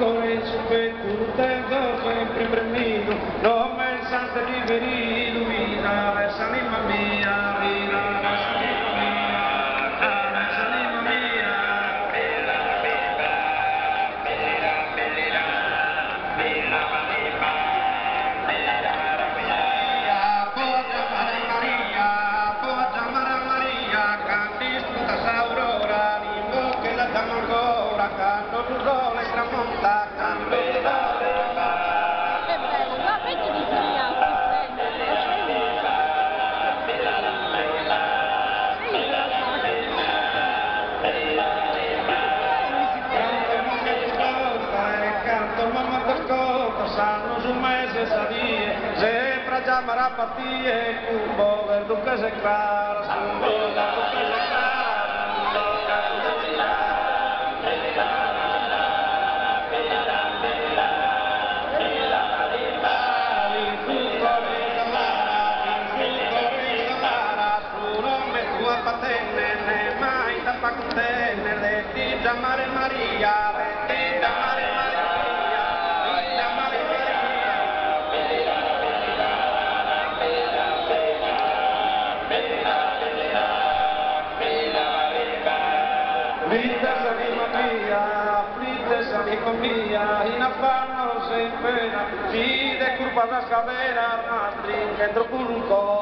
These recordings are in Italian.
com este peito terra vem sempre mim, não me santa de. Fatih é com o bowler do Cazaquistão. panas kaberan antri ngendruk kulungko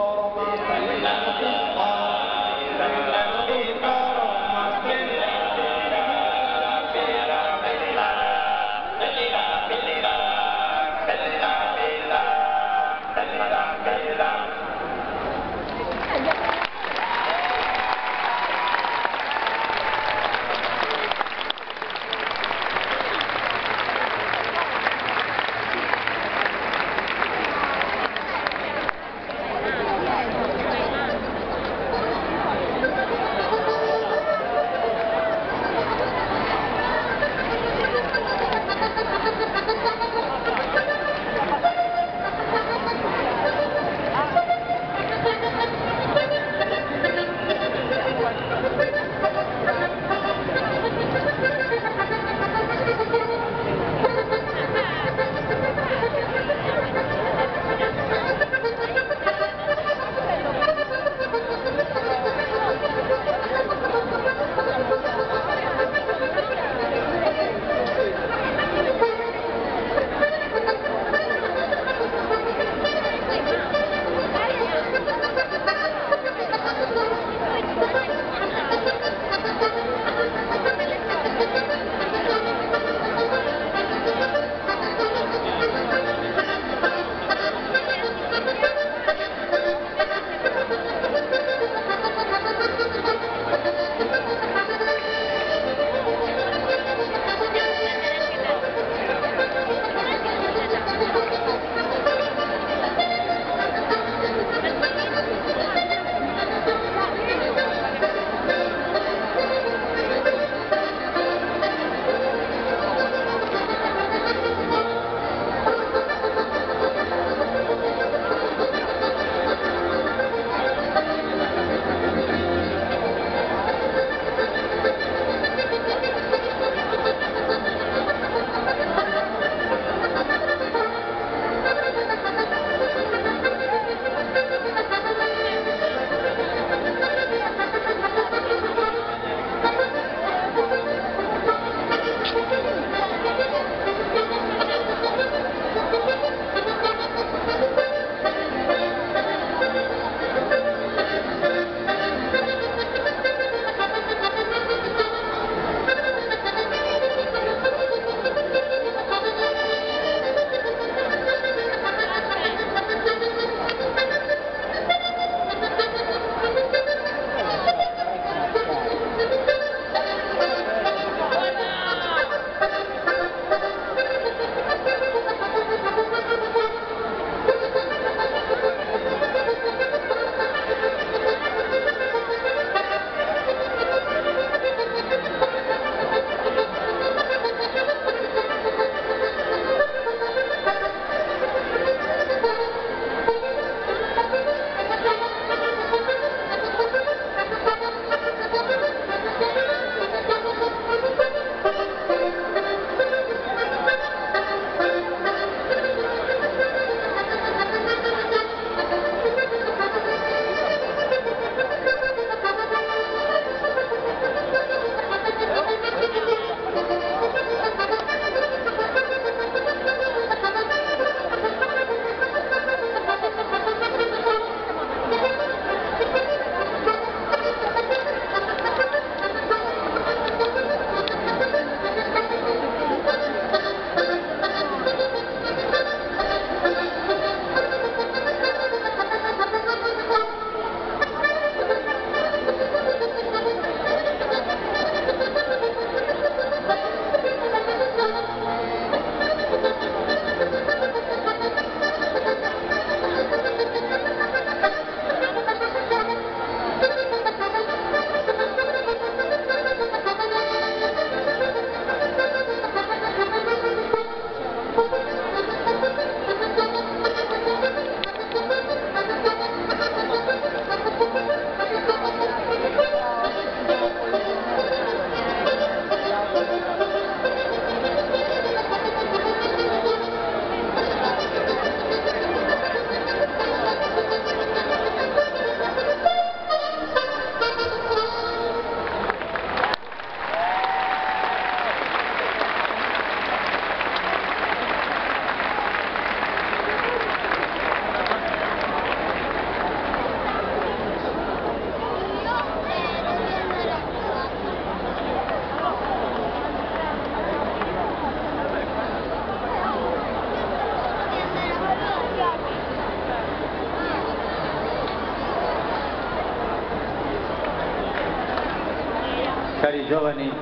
Cari giovani,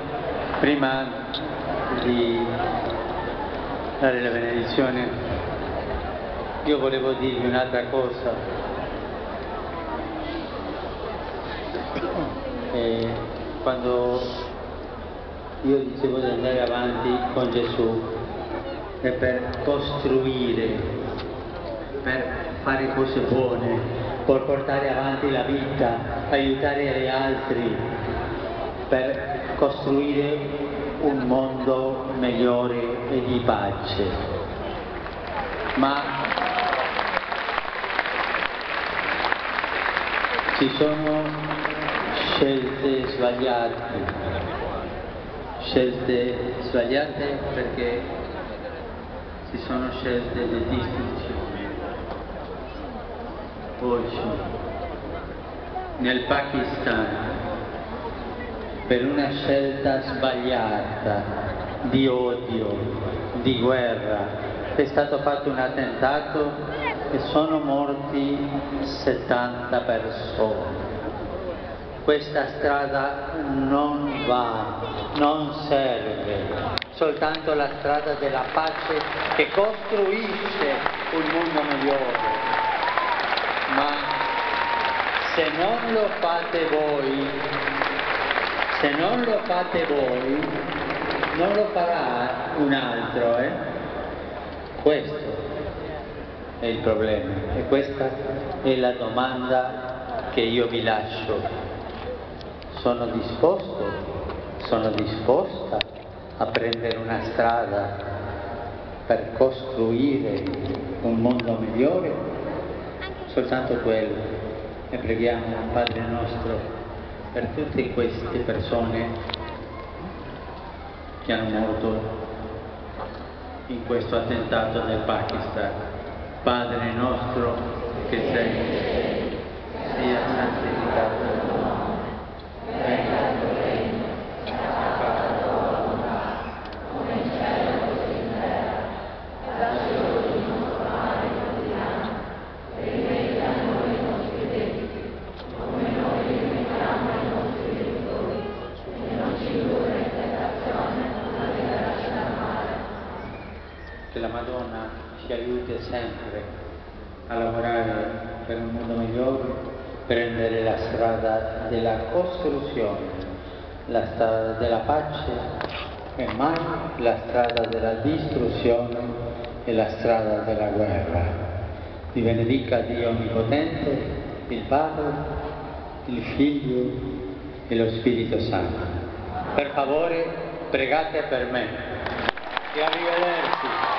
prima di dare la benedizione, io volevo dirvi un'altra cosa. E quando io dicevo di andare avanti con Gesù è per costruire, per fare cose buone, per portare avanti la vita, aiutare gli altri, per costruire un mondo migliore e di pace. Ma ci sono scelte sbagliate, scelte sbagliate perché ci sono scelte di distruzione. Oggi nel Pakistan per una scelta sbagliata di odio, di guerra, è stato fatto un attentato e sono morti 70 persone. Questa strada non va, non serve, soltanto la strada della pace che costruisce un mondo migliore. Ma se non lo fate voi, se non lo fate voi, non lo farà un altro, eh? Questo è il problema e questa è la domanda che io vi lascio. Sono disposto, sono disposta a prendere una strada per costruire un mondo migliore? Soltanto quello. E preghiamo, Padre nostro, per tutte queste persone che hanno morto in questo attentato nel Pakistan. Padre nostro che sei, sia santificato la Madonna ci aiuti sempre a lavorare per un mondo migliore, prendere la strada della costruzione, la strada della pace e mai la strada della distruzione e la strada della guerra. Vi benedica Dio Onnipotente, il Padre, il Figlio e lo Spirito Santo. Per favore pregate per me e arrivederci.